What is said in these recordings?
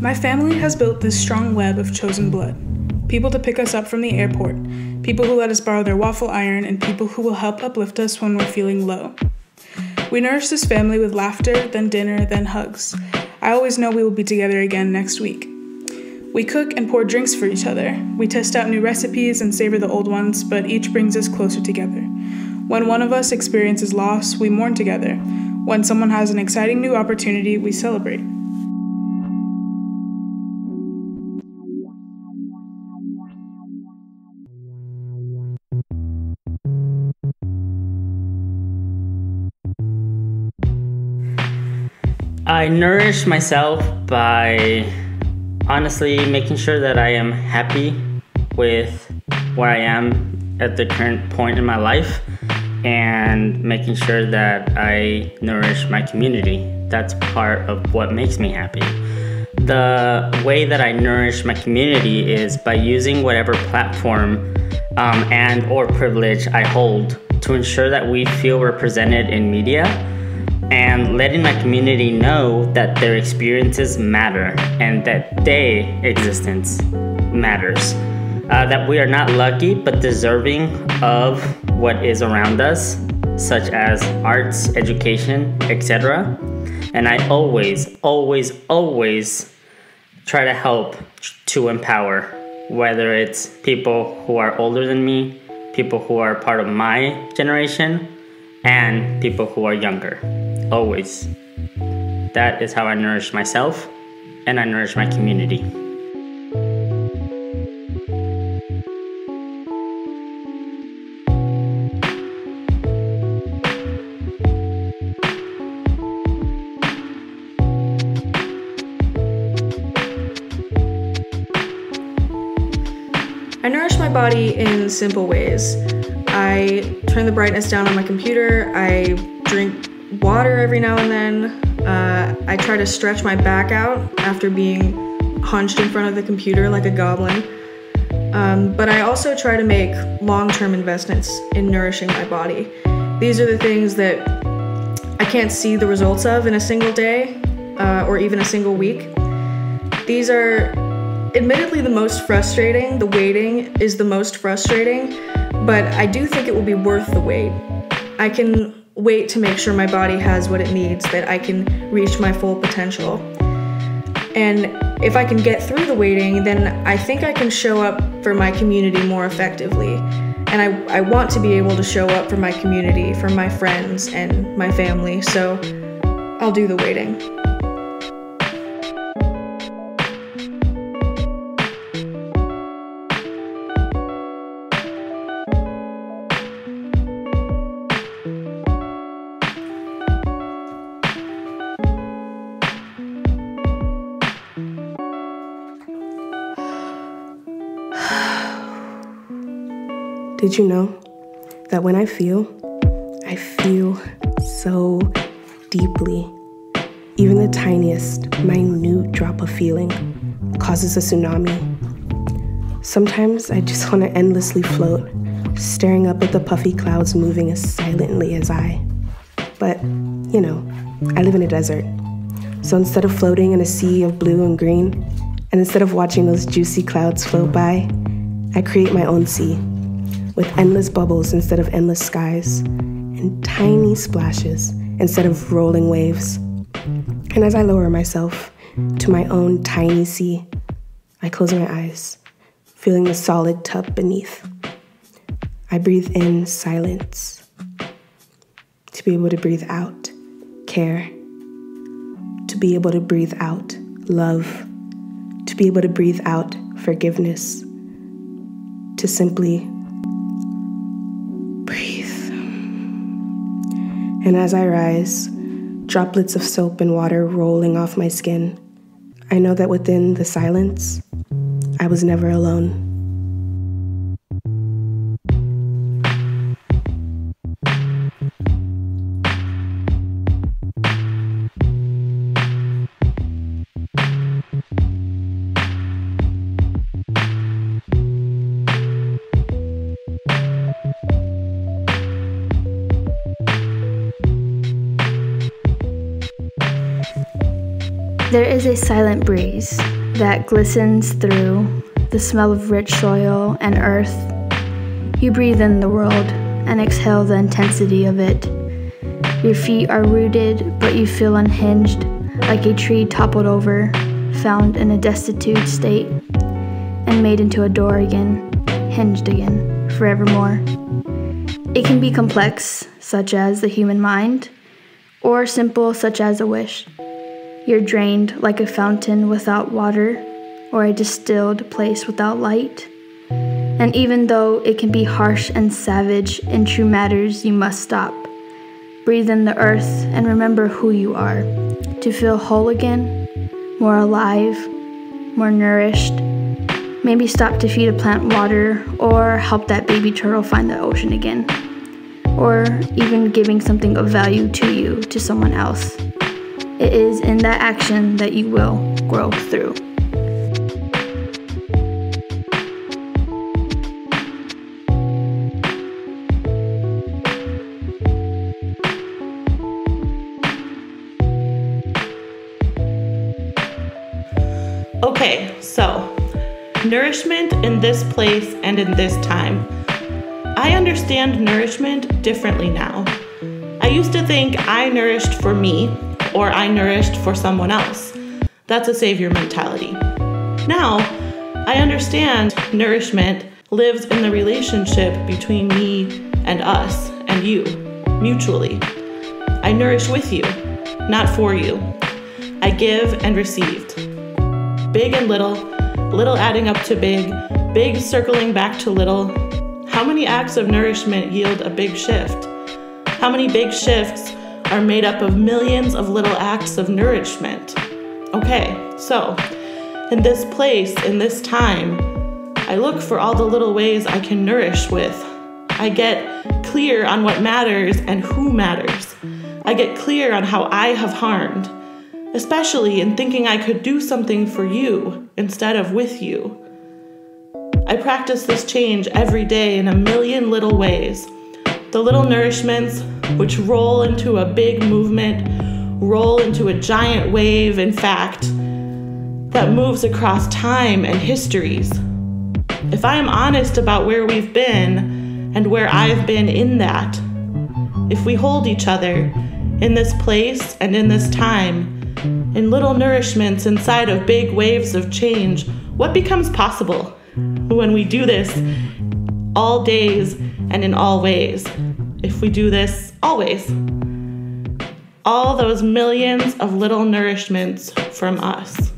My family has built this strong web of chosen blood people to pick us up from the airport, people who let us borrow their waffle iron, and people who will help uplift us when we're feeling low. We nourish this family with laughter, then dinner, then hugs. I always know we will be together again next week. We cook and pour drinks for each other. We test out new recipes and savor the old ones, but each brings us closer together. When one of us experiences loss, we mourn together. When someone has an exciting new opportunity, we celebrate. I nourish myself by honestly making sure that I am happy with where I am at the current point in my life and making sure that I nourish my community. That's part of what makes me happy. The way that I nourish my community is by using whatever platform um, and or privilege I hold to ensure that we feel represented in media and letting my community know that their experiences matter and that their existence matters. Uh, that we are not lucky but deserving of what is around us, such as arts, education, etc. And I always, always, always try to help to empower, whether it's people who are older than me, people who are part of my generation, and people who are younger always. That is how I nourish myself and I nourish my community. Simple ways. I turn the brightness down on my computer, I drink water every now and then. Uh, I try to stretch my back out after being hunched in front of the computer like a goblin. Um, but I also try to make long term investments in nourishing my body. These are the things that I can't see the results of in a single day uh, or even a single week. These are admittedly the most frustrating. The waiting is the most frustrating, but I do think it will be worth the wait. I can wait to make sure my body has what it needs, that I can reach my full potential. And if I can get through the waiting, then I think I can show up for my community more effectively. And I, I want to be able to show up for my community, for my friends and my family, so I'll do the waiting. Did you know that when I feel, I feel so deeply? Even the tiniest, minute drop of feeling causes a tsunami. Sometimes I just want to endlessly float, staring up at the puffy clouds moving as silently as I. But, you know, I live in a desert. So instead of floating in a sea of blue and green, and instead of watching those juicy clouds float by, I create my own sea with endless bubbles instead of endless skies, and tiny splashes instead of rolling waves. And as I lower myself to my own tiny sea, I close my eyes, feeling the solid tub beneath. I breathe in silence to be able to breathe out care, to be able to breathe out love, to be able to breathe out forgiveness, to simply And as I rise, droplets of soap and water rolling off my skin, I know that within the silence, I was never alone. There is a silent breeze that glistens through the smell of rich soil and earth. You breathe in the world and exhale the intensity of it. Your feet are rooted, but you feel unhinged, like a tree toppled over, found in a destitute state, and made into a door again, hinged again, forevermore. It can be complex, such as the human mind, or simple, such as a wish. You're drained like a fountain without water, or a distilled place without light. And even though it can be harsh and savage in true matters, you must stop. Breathe in the earth and remember who you are. To feel whole again, more alive, more nourished. Maybe stop to feed a plant water or help that baby turtle find the ocean again. Or even giving something of value to you to someone else. It is in that action that you will grow through. Okay, so nourishment in this place and in this time. I understand nourishment differently now. I used to think I nourished for me or I nourished for someone else. That's a savior mentality. Now, I understand nourishment lives in the relationship between me and us and you, mutually. I nourish with you, not for you. I give and received big and little, little adding up to big, big circling back to little. How many acts of nourishment yield a big shift? How many big shifts are made up of millions of little acts of nourishment? Okay, so in this place, in this time, I look for all the little ways I can nourish with. I get clear on what matters and who matters. I get clear on how I have harmed especially in thinking I could do something for you instead of with you. I practice this change every day in a million little ways. The little nourishments, which roll into a big movement, roll into a giant wave, in fact, that moves across time and histories. If I am honest about where we've been and where I've been in that, if we hold each other in this place and in this time, in little nourishments inside of big waves of change, what becomes possible when we do this all days and in all ways? If we do this always. All those millions of little nourishments from us.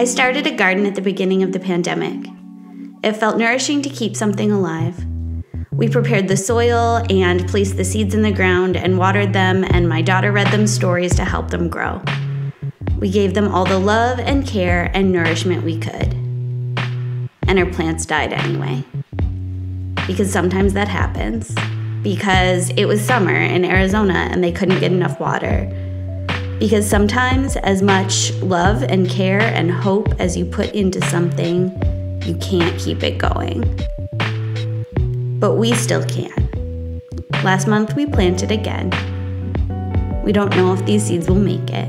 I started a garden at the beginning of the pandemic. It felt nourishing to keep something alive. We prepared the soil and placed the seeds in the ground and watered them, and my daughter read them stories to help them grow. We gave them all the love and care and nourishment we could. And our plants died anyway. Because sometimes that happens. Because it was summer in Arizona and they couldn't get enough water because sometimes, as much love and care and hope as you put into something, you can't keep it going. But we still can. Last month, we planted again. We don't know if these seeds will make it,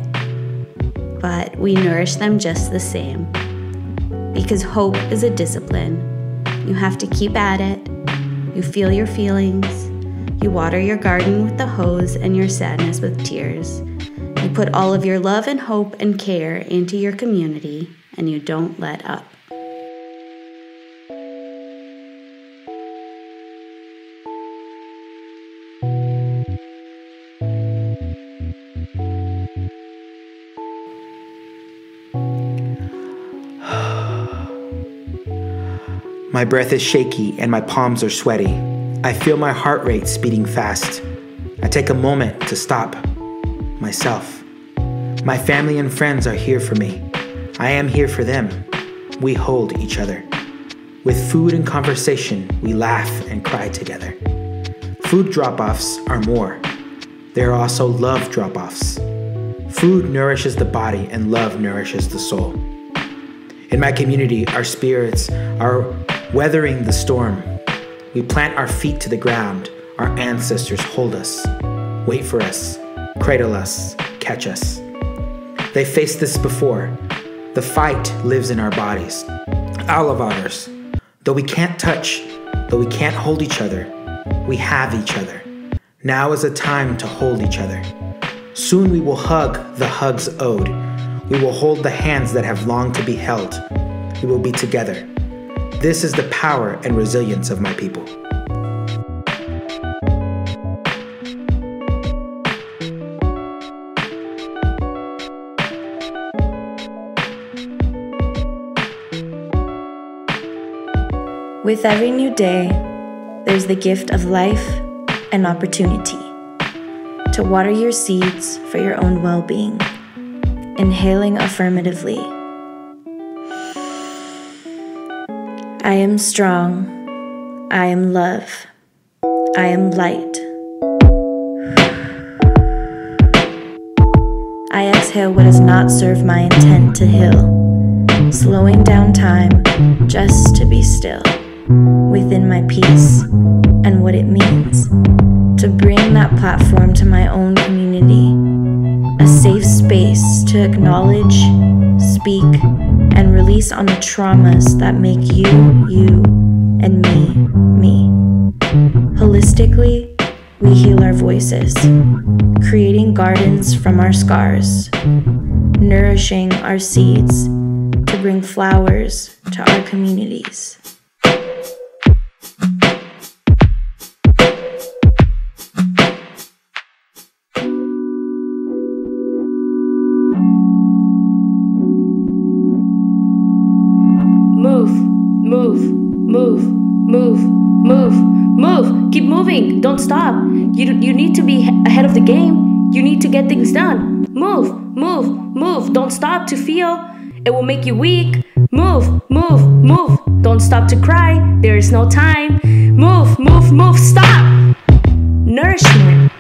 but we nourish them just the same. Because hope is a discipline. You have to keep at it. You feel your feelings. You water your garden with the hose and your sadness with tears. You put all of your love and hope and care into your community, and you don't let up. My breath is shaky and my palms are sweaty. I feel my heart rate speeding fast. I take a moment to stop myself. My family and friends are here for me. I am here for them. We hold each other. With food and conversation, we laugh and cry together. Food drop offs are more. there are also love drop offs. Food nourishes the body, and love nourishes the soul. In my community, our spirits are weathering the storm. We plant our feet to the ground. Our ancestors hold us, wait for us, cradle us, catch us. They faced this before. The fight lives in our bodies, all of ours. Though we can't touch, though we can't hold each other, we have each other. Now is a time to hold each other. Soon we will hug the hugs owed. We will hold the hands that have longed to be held. We will be together. This is the power and resilience of my people. With every new day, there's the gift of life and opportunity to water your seeds for your own well being. Inhaling affirmatively. I am strong. I am love. I am light. I exhale what does not serve my intent to heal, slowing down time just to be still within my peace and what it means to bring that platform to my own community, a safe space to acknowledge, speak, and release on the traumas that make you, you, and me, me. Holistically, we heal our voices, creating gardens from our scars, nourishing our seeds to bring flowers to our communities. Move, move, move, move, move, move. Keep moving. Don't stop. You, you need to be ahead of the game. You need to get things done. Move, move, move. Don't stop to feel. It will make you weak. Move, move, move. Don't stop to cry. There is no time. Move, move, move. Stop. Nourishment.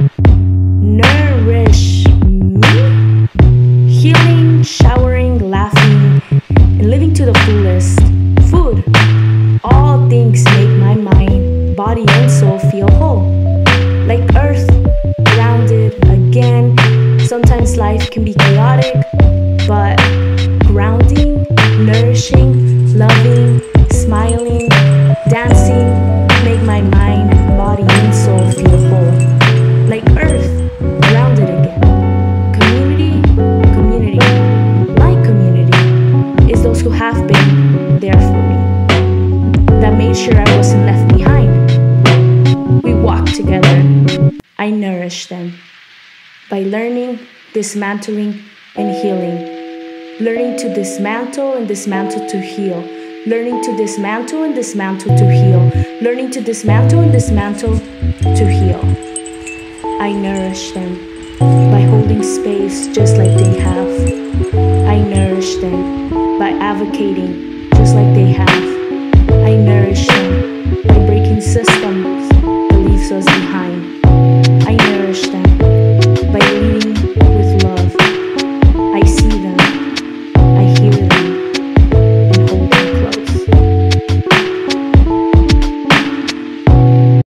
Nourish me. Healing, showering, laughing, and living to the fullest. Nourish them by learning, dismantling, and healing. Learning to dismantle and dismantle to heal. Learning to dismantle and dismantle to heal. Learning to dismantle and dismantle to heal. I nourish them by holding space just like they have. I nourish them by advocating just like they have. I nourish them by breaking systems that leaves us behind.